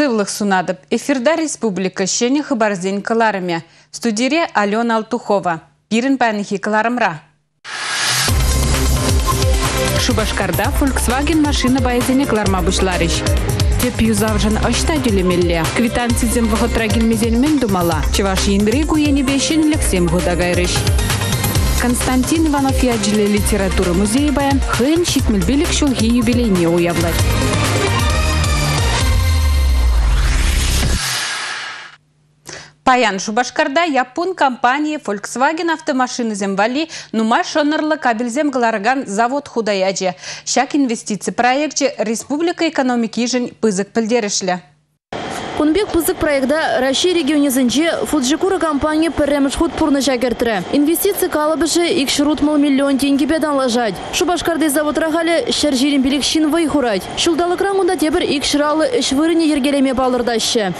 Сывлых сунадып. Эфирда республика шені хыбарзен кыларыме. Студире Алена Алтухова. Пирін пәнихи кыларымра. Шубашкарда Volkswagen машина байзене кыларма бұшларыш. Теп юзавжын ашта дүлемелле. Квитанцизем вғытрагин мезенмен думала. Чеваш ендре гуени бешін лексем гуда гайрыш. Константин Иванов яджілі литература музейі баян хын шитмілбелік шулхи юбилейне уявлать. Паян Шубашкарда япон компании Volkswagen автомашины земвали нума шонарлы кабельзем галарган завод худаяджи. Шак инвестиции проекте Республика экономики жын пызык пілдерішлі. Кунбек пызык проекта Россия регионезінче Фуджикура компания пірреміш худ пурны жагертірі. Инвестиция калыбышы икшырут мыл миллион тенге бедан лажать. Шубашкарды завод рахалі шәр жерін білік шин вай хурать. Шулдалық раңында тебір икшыралы іш вырыне ергелеме балырдашы.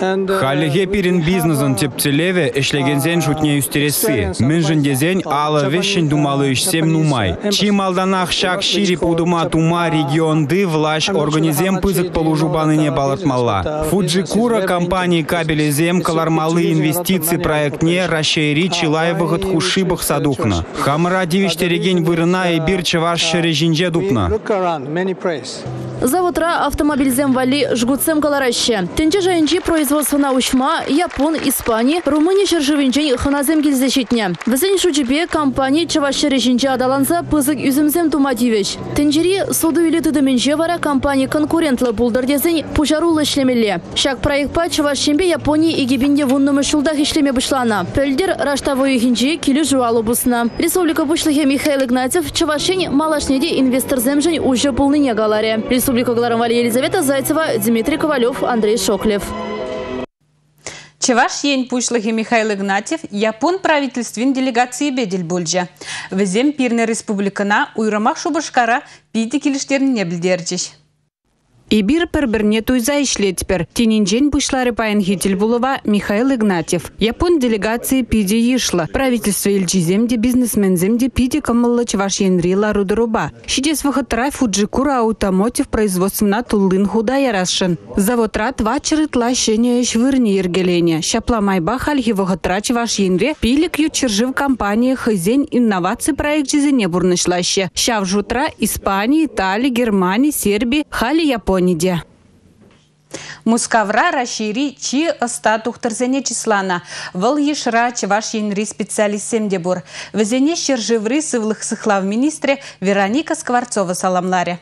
Халиге пирин бизнесін тепцелеве эшлегензен шутне үстересі. Мен жіндезен алы вешін думалы ішсем нумай. Чим алданақ шак шири пудума тума регионды влаш организем пызык полужубаныне балатмалла. Фуджикура компании кабелезем калармалы инвестиции проектне Рашейри Чилаевыгыт хушибых садухна. Хамыра дивиштереген вырына и бир чеваш шережинже дупна. Заводра автомобильзем вали жгутсем калараще. Тенче жайынчи производствона учма Япон, Испания, Румыния шыржывинчен ханазем келзешетне. Візен шучепе компания чаваш шережинче адаланса пызык үзімзем тумативеш. Тенчери или тыдыменче вара компания конкурентлы булдырдезен пужарулы ишлемелле. Шак проектпа чаваш шембе Япония игибинде вуннымы шулдах ишлеме бышлана. Пөлдер раштавой ихинчи килі жуалу бусна. Республика бушлыхе Михаил Игнатьев чавашень малашнеде инвестор земжень уже полныне галаре. Республика Гларамвали Елизавета Зайцева, Дмитрий Ковалев, Андрей Шоклев. Чеваш ень пушлыхи Михаил Игнатьев, Япон правительствен делегации бедел бульджа. Везем пирне республикана уйрамах шубашкара пиди килиштерін не білдерчиш. Ибир пір-бірне туйза ишлетпір. Тенинжен бұшлары пайын хитил булова Михаил Игнатьев. Япон делегации пиде ешла. Правительство илчиземде, бизнесменземде пиде камыллы чваш енрила рудыруба. Шидес вахытра Фуджикура аутомотив производствена туллын худа ярашын. Заводра два чырытла шене швырни ергелене. Шапла майба хальхи вахытра чваш енре пилик ю чыржив компания хызен инновации проект жизене бурнышлаще. Шав жутра Испания, Италия, Германия, Сербия, хали Япония Леониде. Мускавра рашири чи ыста числана. Выл ешра чеваш енри специалистем дебур. Везене шерживры сывлых сыхлав министре Вероника Скворцова саламларе.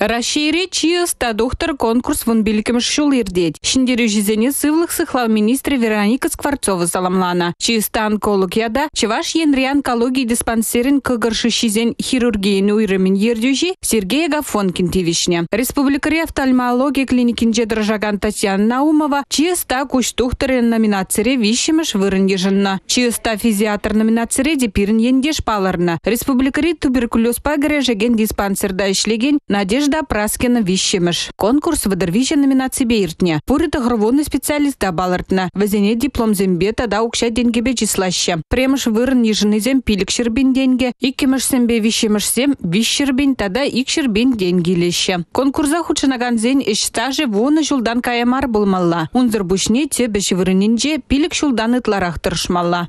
Рашири чиыста доктор конкурс вон биликем шул ирдеть. Шиндері жизене сывлых сыхлау министрі Вероника Скворцова саламлана. Чиыста онколог яда, чеваш енри онкологии диспансерин кыгыршы шизен хирургияны уйрымын ердюжи Сергей Гафонкин тивишне. Республикари офтальмология клиникин жедрожаган Татьяна Наумова чиыста куш тухтыры номинацире вишемыш вырын ежынна. Чиыста физиатр номинацире депирин ендеш паларна. Республикари туберкулез пагыре жеген диспансерда ишлеген Надежда Надежда Праскина вищемыш. Конкурс выдырвиже номинации бейртне. Пурыта грывонный специалист да балыртна. Вазене диплом зембета да укша деньгебе числаще. Премыш вырын ежыны зем пилік шербин деньги. Иккемыш сембе вищемыш сем вищербин тада ик шербин деньги леще. Конкурса худшынаган зен иш стажы воны жулдан каямар болмалла. Унзыр бушне те беші вырынинже пилік ытларах тырышмалла.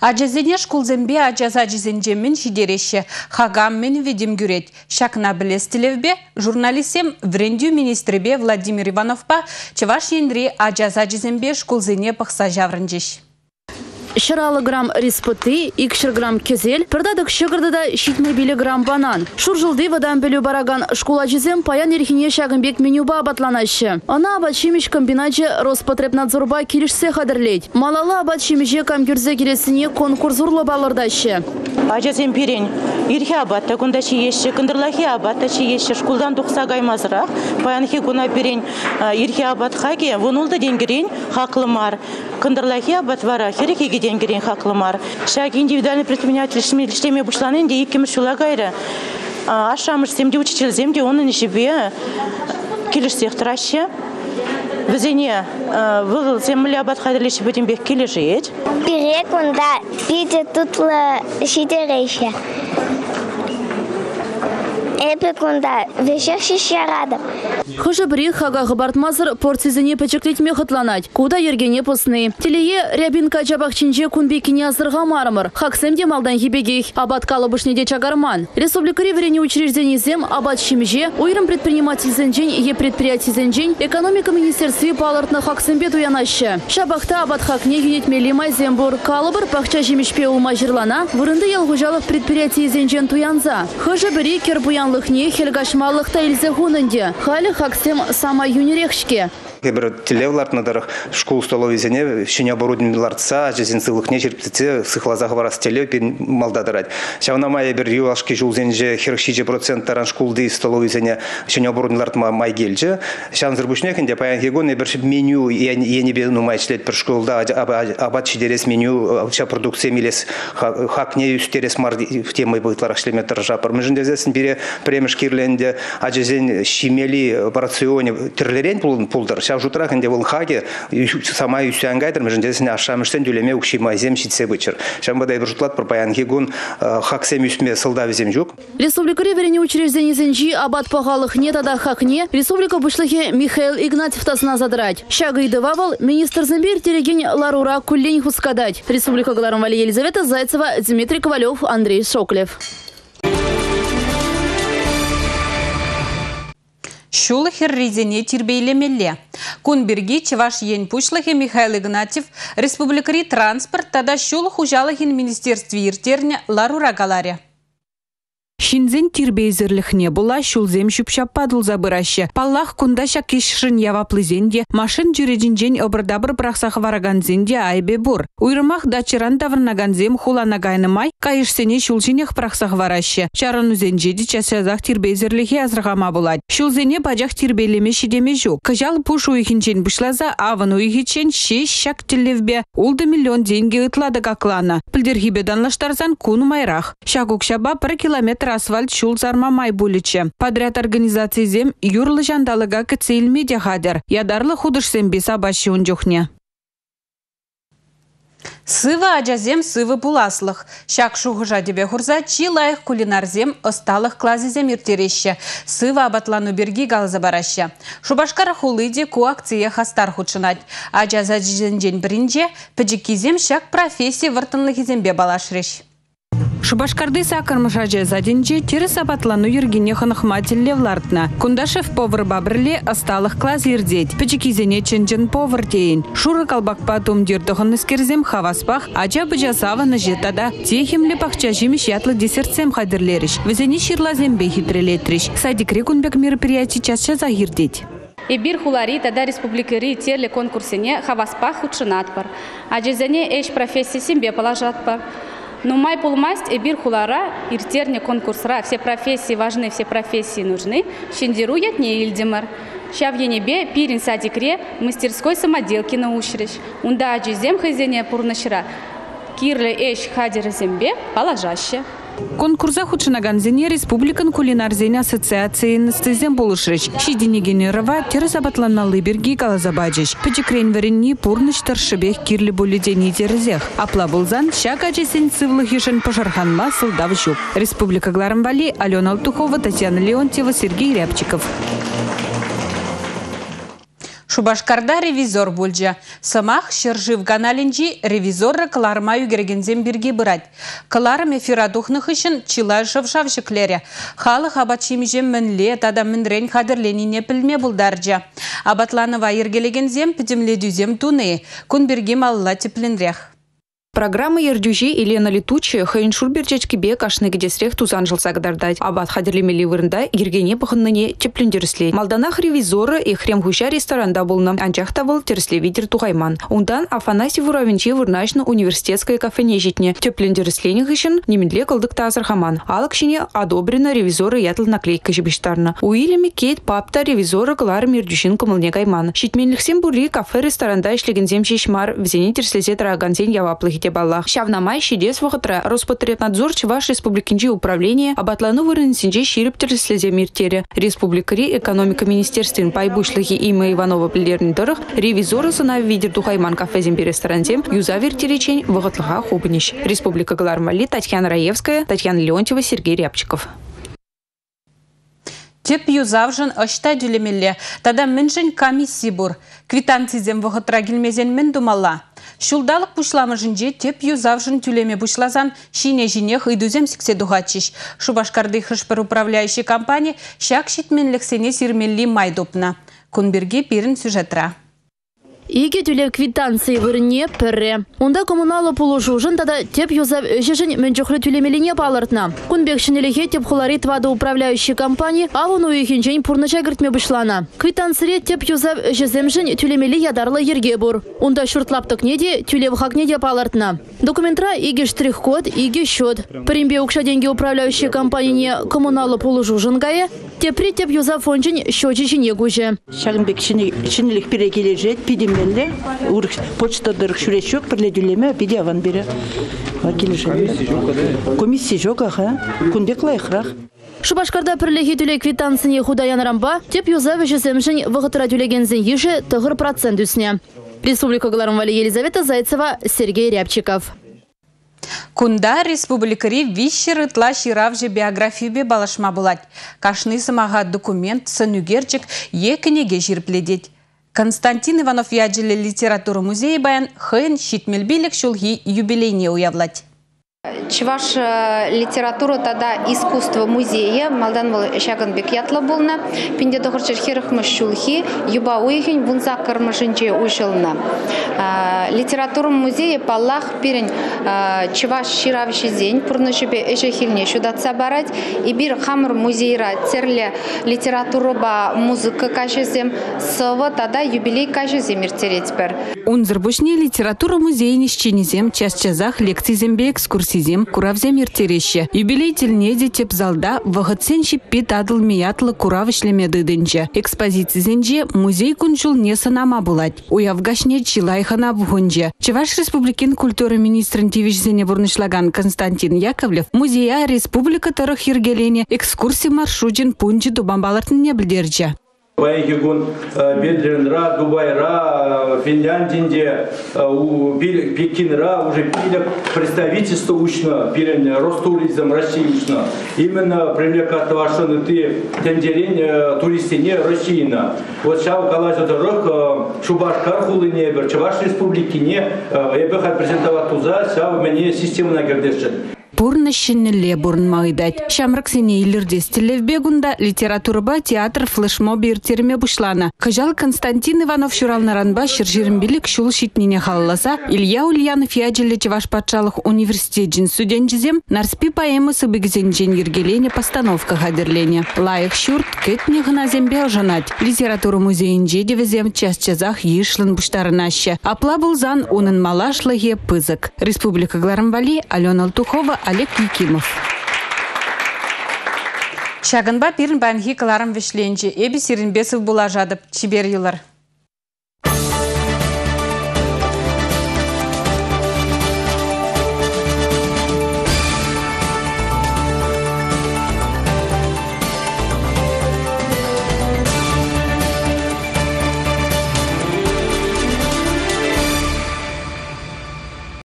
Аджазене шкулзембе аджаза жизенжеммен шидереші хагаммен ведем гюрет. Шакна білестілевбе журналистем врендю министребе Владимир Ивановпа чеваш ендри аджаза жизембе шкулзене пықса жаврынжеш. Шыралы грамм риспыты, икшір грамм кезел, пірдадық шығырды да шитме білі грамм банан. Шур жылды вадан білі бараган школа жезем паян ерхине шағынбек менюба абатланашы. Ана абат шемеш комбиначы Роспотребнадзорба келішсе қадырлейд. Малалы абат шемеше камгюрзе келесіне конкурс ұрлы балырдашы. Ажазем перен, ирхи абатта күнда чиеші, күндірлахи абатта чиеші, шкулдан тұқса гаймазырақ. Паянхи күна перен, ирхи абат хаге, вұнулды денгерен хақлымар. Күндірлахи абат вара, херекеге денгерен хаклымар. Шаг индивидуальный предприниматель иштеме бушланын де иккемиш шула гайры. Ашамыш земде учитель земде оның жібе келішсех тұрашы. Візене бұл землі абат қадырлеші бөтен бек келешет. Бирек онда биде тутлы шидереше. Эпе кунда вешех шишярады. Хыжы бри хага гыбартмазыр порцизіне пәчіклетме хытланать. Куда ергене пысны. Телее рябинка жабақчинже кунбекине азырға мармыр. Хаксемде малдан хибегех. Абат калыбышнеде чагарман. Республика Риврене учреждений зем абат шимже, уйрым предприниматель зенжень, е предприятий зенжень, экономика министерстве палыртны хаксембе туянашы. Шабахта абат хакне юнетмели майзембур. Калыбыр пахча жемешпе улма жырлана, вырынды ялгужалық предприятий зенжен туянза. Хыжы бири кербуянлыхне хелгашмаллыхта илзе хунынде. Халі хаксем сама юнерехшке. Бір телевлар школ столовый зене шине оборудованияларца жезин сылыхне жерптице сыхлазага барас теле пин малдадырать шавна мая бір юашки жул зенже хиршиже проценттаран школды столовый зене шине оборудованияларт май келже шан зырбушнекінде паян хегон бір меню ени бе нумай члет бір школда абат чидерес меню ча продукция милес хакне үстерес мар в темы бытлар шлеме тыржапыр мүжіндезесін бере премеш кирленде ажезен шимели рационе тирлерен пулдар. Шав жутрах инде вол хаге сама юсянгайдыр межендесіне ашамыштен дүлеме укши майзем шитсе бычыр шамбадай бір жұтлат бір баян хегун хаксем үсме сылда везем жоқ Республика Реверене учреждение зенжи абат пағалық не тада хакне Республика Бушлыхе Михаил Игнатьев тасына задырать. Шагы идывавал министр Замбир Тереген Ларура Куллень хускадать. Республика Галармвали Елизавета Зайцева, Дмитрий Ковалев, Андрей Шоклев. Шулы херризене тирбейлемелле. Кунберги Чеваш ен пушлыхе Михаил Игнатьев Республикари транспорт тада шулы хужалыхин министерстве иртерне Ларура Галаре. Шинзен тирбейзерлихне була шулзем шупшап падул забыраще. Паллах кунда шакешшин яваплызенде, машин жүрединжен обырдабыр брақсақ вараганзенде айбе бур. Уйрымах дачыран давырнаганзем хулана гайнымай, кайышсене шулжинех брақсақ вараще. Чаран үзенжеди часязақ тирбейзерлихе азырғама булад. Шулзене бажақ тирбейлеме шидеме жу. Кажал пуш уйхинчен бушлаза аван уйхичен шеш шак телевбе. Улды миллион деньги ытлады каклана. Пілдерхибе данлаштарзан кун майрах. Шагук шаба бір километр асфальт шул зарма май буличе. Подряд организации зем юрлы жандалыга кцейл медиа хадер. Ядарлы худышсем биса башы унжухне. Сыва ажазем сывы буласлых. Шак шуғыжа дебе хурза чи лайық кулинарзем ысталық клазизем иртереще. Сыва абатлану берги галза бараще. Шубашкара хулыде ку акция хастар худшынать. Ажаза жен бірінже піджікізем шак профессия вартынлығызембе балашреш. Шубашкарды сакармышаже задинче терес абатлану ергене ханахмателле влартна. Кундашев повар бабрле осталых клаз ердеть. Печекизене ченчен повар дейін. Шуры калбакпа тумдирдығын искерзем хаваспах, ача быжасава жетада техимле пахча жимиш ятлы десертсем хадерлериш. Везене ширлазем бейхитрелетриш. Садикре кунбек мероприятий часча загирдеть. Эбир хулари тада республикари терле конкурсене хаваспах учынатпар. Ажезене эш профессии себе положатпар. Но май полмасть эбир хулара иртерне конкурсра. Все профессии важны, все профессии нужны. Щендирует не Ильдимар. Ща в Енебе пирин садикре мастерской самоделки научриш. Унда аджизем хазене пурнашира. Кирле эш хадер зембе положаще. Конкурса худшынаганзене Республикан кулинарзене ассоциации настызен болушрыч. Шидине генерова терес абатланналы берги галазабаджыш. Пычекрен веренни пурныш таршыбех кирлі боледени терезех. Апла болзан шак ачесен сывлых ешен пожарханма сылдав жук. Республика Гларамбали, Алена Алтухова, Татьяна Леонтьева, Сергей Рябчиков. Шубашкарда ревизор бульджа. Самах шыржив ганалинджи ревизоры кылармаю кергензен бирге бұрад. Кыларым эфирадухных үшін чилай шывшав жіклері. Халық абатшимежен мінле тада мінрен қадірленіне пілме бұлдаржа. Абатланова ергелегензем підімледюзем туны. Күн бирге малла тепленрех. Программа ердюжи Елена Летучая хайыншур берчечкебе кашны гедесрех тузан жылса гадардать. Абат хадерлемели вырында ергене пахынныне теплендерслей. Малданах ревизоры и хрем хуща ресторанда болны. Анчах тавыл терслевидер тугайман. Ундан Афанасий Вуравинчи вырнашны университетская кафене житне. Теплендерслейних ишін немедле кылдык тазырхаман. Алыкшине одобрено ревизоры ятыл наклейка жибиштарны. Уильями кейт папта ревизоры кыларым ердюшин кымылне гайман. Шитменлихсен бури кафе ресторанда ишлегензем шишмар взене терслезе траганзен яваплыхи те баллах. Шавнамай шидес вахытра Роспотребнадзор Чуваш Республикинчи управление абатлану вырынсинче шириптер слезе миртере. Республикари экономика министерствен пайбушлыхи има Иванова билерни дырых ревизоры сына видер тухайман кафезем ресторанзем юза вертеречень вахытлыха хубнищ. Республика Галармали Татьяна Раевская, Татьяна Леонтьева, Сергей Рябчиков. Теп юзавжын ышта дүлемелле, тада мінжін комиссии бұр. Квитанцизем вғытра келмезен мен думалла. Шулдалық пушламыжынже теп юзавжын түлеме бушлазан шине жине хыйдузем сіксе дұғачиш. Шубашкарды управляющий компания шак шитменліксене сирмелли майдопна. Кунберге пирін сюжетра. Иге түле квитанции вырне пірре. Онда коммуналы жын тада теп юзав өжешін мүнчіқлі түлемеліне балыртна. Күнбекшінелеге теп хулари твады управляющий компания авын уйхенжен пурныча гіртме бұшлана. Квитанцияре теп юзав өжеземжін түлемелі ядарлы ерге бұр. Онда шұртлаптық неде түлев хак неде балыртна. Документра иге штрих-код, иге счет. Примбе укша деньги управляющий компанияне коммуналы жын гае, тепри теп юзав фонжын счетчи жіне гуже. Шагынбек шинелік пире кележет, белле ур почтадыр шүрешок бирле дүлеме биде аван бере комиссия жок аха кунде кылайхрах Шубашкарда пірлігі түле квитанцыне худаян рамба, теп юза вешесемшін вғытыра түлегензін еші тұғыр процент үсіне. Республика Гларымвали Елизавета Зайцева, Сергей Рябчиков. Кунда республикари вишер ытла ширавже биографиябе балашма булать. Кашны самага документ сынюгерчик екінеге жирпледеть. Константин Иванов яджелі литература музейі баян хын шитмелбилік шулги юбилейне уявлать. Чеваш э, литература тада искусство музея. Малдан был шагынбек ятла болна пинде дохорчер хирхмыш шулхи юба уйхин бунза кармашинче уйшылна. Э, литература музея паллах пирен э, чеваш ширавши день пурнышыбе эше хилне шудатса барать и бир хамр музейра терле литература ба музыка кашезем сова тада юбилей кашезем иртеретпер Унзырбушне литература музея нищенезем час чазах лекций зембе экскурсии. Сизем куравзем ертереше. Юбилей теп залда вағытсен шиппе тадыл миятлы дыдынчы. Экспозицизенже музей күншул не санама булать. Уявгашне чилайхана бұғынжы. Чеваш республикин культура министрін бұрнышлаган Константин Яковлев музея республика тарых ергелене экскурсия маршрутин пунчы дубамбалартын не білдерчі. Байгигун э, Бедренра, Дубайра, э, Финляндинде, э, Пекинра уже пилек представительство учно, пилен Ростуризм России учно. Именно привлекать ваши ты тендерин туристине Россиина. Вот сейчас калазит рок не, хулыне, Чуваш республики не, я бы хотел презентовать туза, сейчас у меня система на пурны шиннелле бурнмайдать. Шамрак сене илердестелев бегунда литературба театр флешмоб иртерме бушлана. Хажал Константин Иванов шуралнаранба шыржирымбилик шул шитнине халласа, Илья Ульянов яджеле Чеваш патшалық университет студентжизем нарспи поэмасы бігізенжен ергелене постановка хадерлене. Лайық шурт кетне гына зембе. Литература музейінже девізем час чазах ешлын буштарынаще. Апла булзан унын малашлыге пызык. Республика Гларамвали, Алена Алтухова, Олег Якимов. Шагынба пирін банхи кыларым вишленче, эби сиринбесов була жадып, чибер.